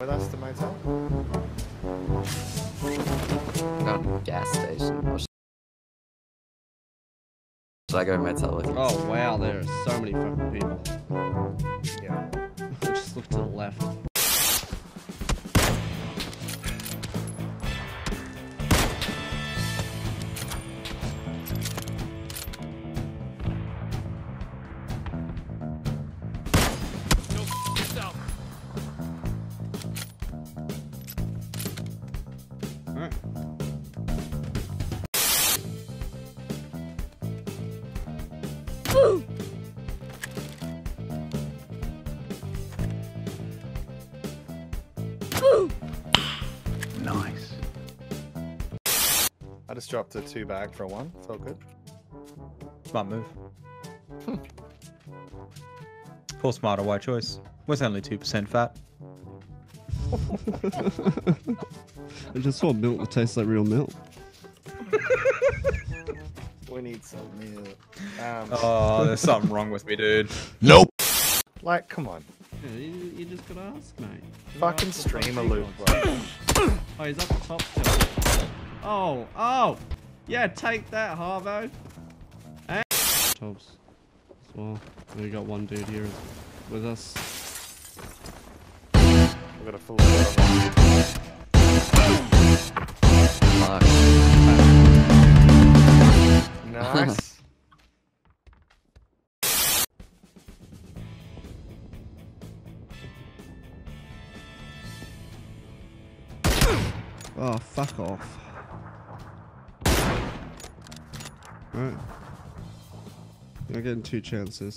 With us to motel? Got a gas station. Or Should I go motel with you? Oh wow, there are so many fucking people. Yeah. Just look to the left. Nice. I just dropped a two bag for a one. Felt good. Smart move. Poor smarter white choice. Was only 2% fat. I just saw milk that tastes like real milk. We need some milk. Um, Oh, there's something wrong with me, dude. Nope. Like, come on. Yeah, you, you just gotta ask, mate. Gotta Fucking ask stream a loop, bro. Oh, he's up the top still. Oh, oh! Yeah, take that, Harvo. And Tops as well. We got one dude here with us. We've got a full Fuck. Oh, fuck off. Alright. You're getting two chances.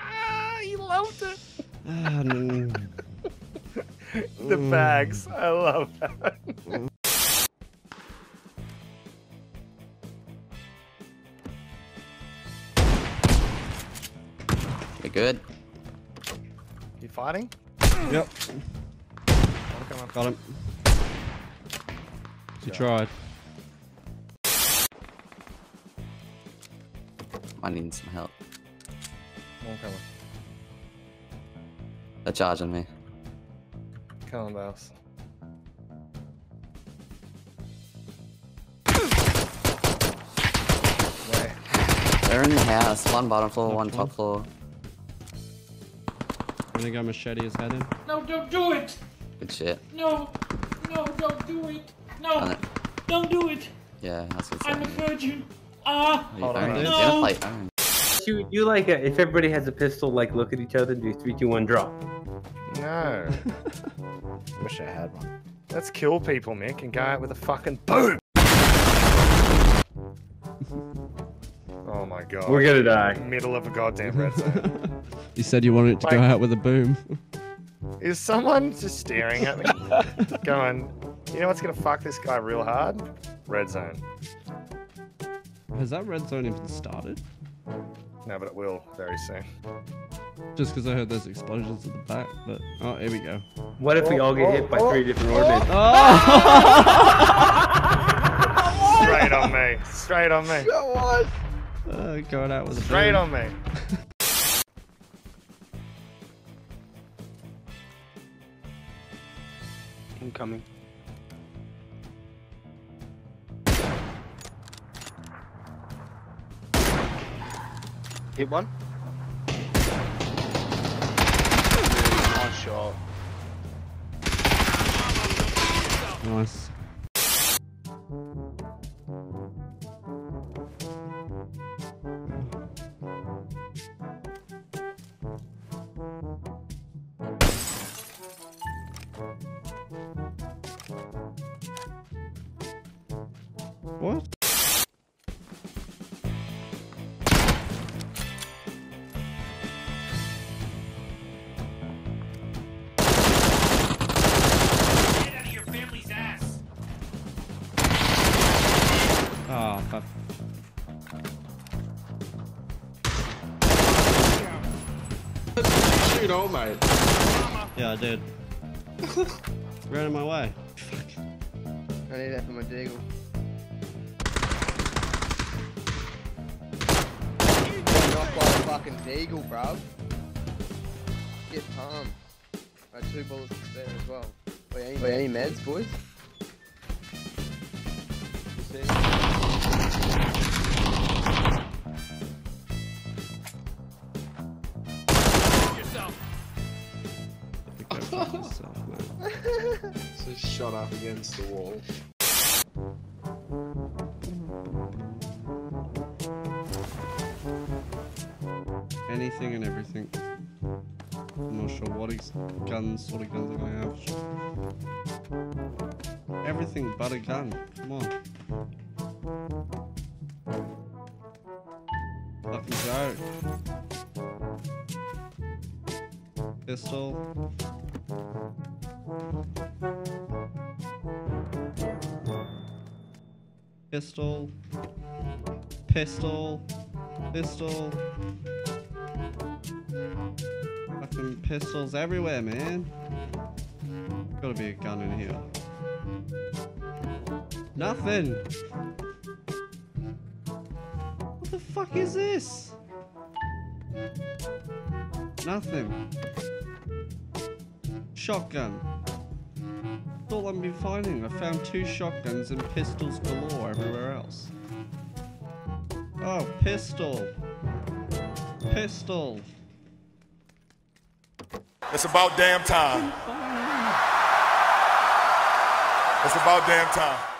ah, you loved it. Ah. The bags. I love that. You good? You fighting? Yep, I'm got him. He tried. I need some help. I'm coming. They're charging me. Coming, boss. Where? They're in the house. One bottom floor, one top floor. I'm gonna go machete his head in. No, don't do it! Good shit. No, no, don't do it! No, it. don't do it! Yeah, that's good. I'm a virgin. Ah! Are you Hold on, own it? dude. You gotta No. play. You, you like it if everybody has a pistol, like look at each other and do three, two, one, draw. No. Wish I had one. Let's kill people, Mick, and go out with a fucking boom. God. We're gonna die. Middle of a goddamn red zone. You said you wanted it to go out with a boom. Is someone just staring at me? going, you know what's gonna fuck this guy real hard? Red zone. Has that red zone even started? No, but it will very soon. Just because I heard there's explosions at the back, but oh, here we go. What if we all get hit by three different ordnance? Oh! Straight on me. Straight on me. Uh, going out with a Straight on me. Incoming. Hit one. Nice shot. Nice. What? Ah, fuck. Shoot, oh mate. Yeah, I did. Right in my way. I need that for my deagle. Fucking deagle, bruv. Get pumped. I had two bullets to spare as well. Wait, any, wait, any meds, boys? I think I shot man. So shot up against the wall. Anything and everything. I'm not sure what ex- guns, sort of guns I'm gonna have. Everything but a gun. Come on. Fucking go. Pistol. Pistol. Pistol. Pistol. Pistols everywhere, man. Gotta be a gun in here. Nothing. What the fuck is this? Nothing. Shotgun. That's all I've been finding. I found two shotguns and pistols galore everywhere else. Oh, pistol. Pistol. It's about damn time. It's about damn time.